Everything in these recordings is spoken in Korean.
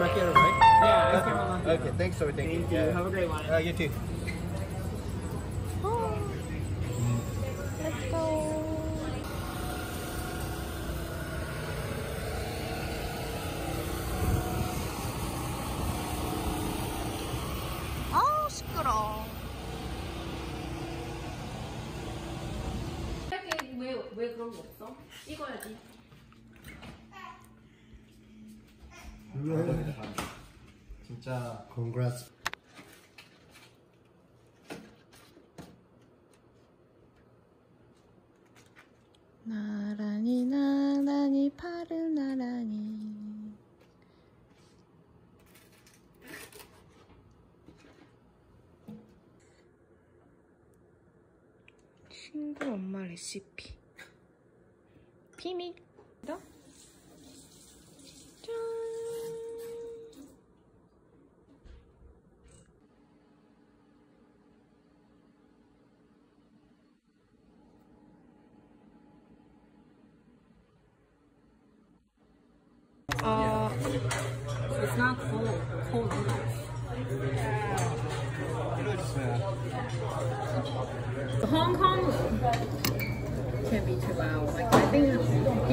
Macchiato, right? Yeah, cream and macchiato. Okay, thanks for everything. Thank you. Have a great one. Uh, you too. 왜, 왜 그런 거 없어? 찍어야지. 진짜 congrats. 나란히 나란히 팔을 나란히 친구 엄마 레시피 Pimi. Da? Uh, it's not cold. Cold.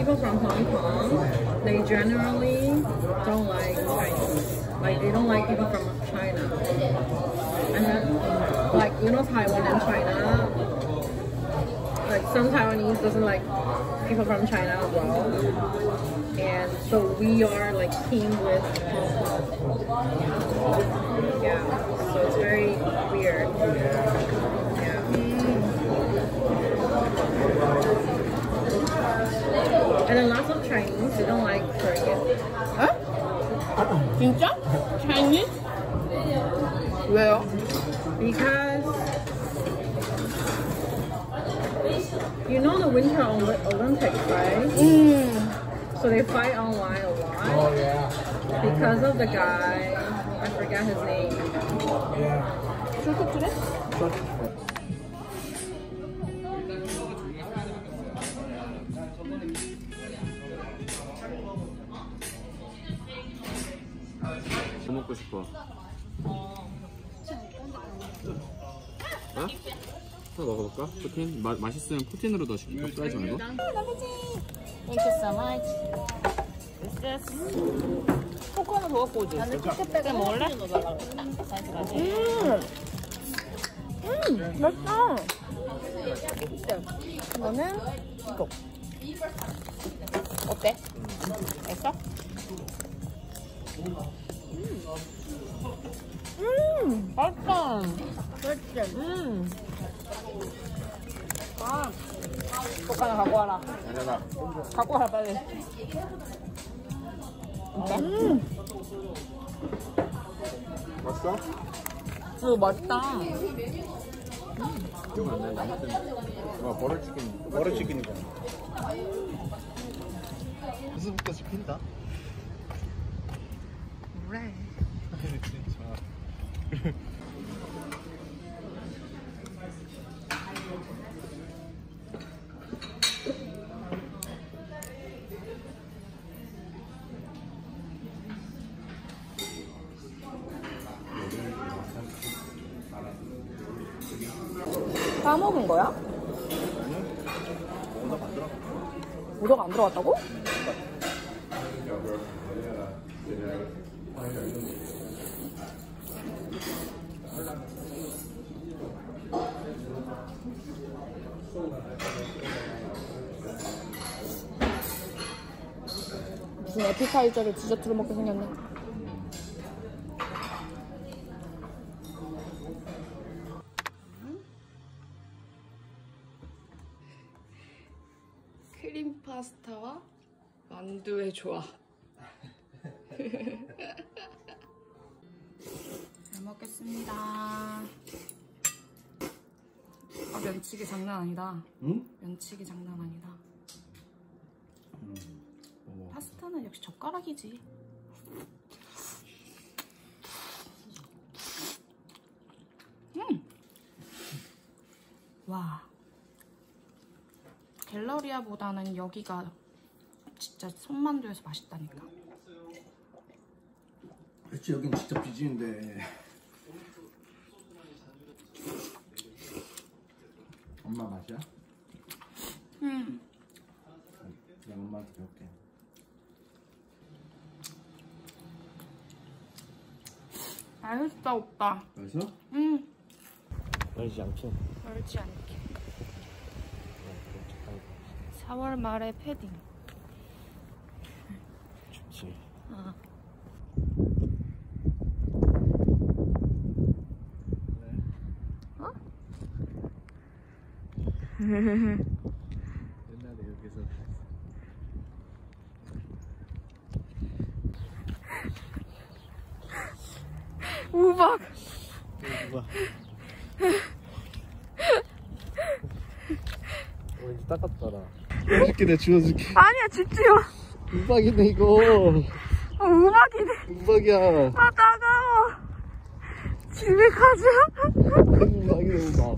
People from Hong Kong, they generally don't like Chinese. Like they don't like people from China. And then, like you know Taiwan and China, like some Taiwanese doesn't like people from China as well. And so we are like team with Hong Kong. Yeah. So it's very weird. Yeah. And then lots of you don't like Korean. Huh? 진짜? Chinese? Well, because you know the Winter Olympics, right? Mm. So they fight online a lot. Oh yeah. Because of the guy, I forgot his name. Yeah. 먹고 싶어? 어? 하나 먹어볼까? poutine? 마, 맛있으면 poutine으로 더 시킬까? fries 말고? Thank you so much. This? 하나 더 갖고 오지? 나는 포크백을 먹을래? 음! 음! 맛있다! 이거는 이거. 어때? 맛있어? 음! 맛있다! 맛있지? 음! 아! 하나 갖고 와라. 괜찮아. 갖고 와라 빨리. 음, 맛있어? 이거 맛있다. 이거 안 돼, 나한테 어, 버터치킨. 버터치킨이잖아. 무슨 붓고 씹힌다? 그래. 진짜. 까먹은 거야? 오더가 안 들어갔다고? 무슨 에피타이저를 디저트로 먹게 생겼네. 크림 파스타와 만두의 조합. 잘 먹겠습니다. 아, 면치기 장난 아니다. 응? 면치기 장난 아니다. 어머. 파스타는 역시 젓가락이지. 음! 와. 갤러리아보다는 여기가 진짜 손만두에서 맛있다니까. 그렇지 여긴 진짜 비지인데. 엄마 맛이야? 음. 내가 엄마한테 배울게. 맛있다 오빠. 맛있어? 음. 맛있지 않지? 멀지 않게. 4월 말에 패딩. 좋지. 어. 옛날에 여기서 우박. 누가? 왠지 닦았더라. 해줄게 내가 주워줄게. 아니야 집지요. 우박이네 이거. 어, 우박이네. 우박이야. 아 따가워. 집에 가자. 우박이네 우박.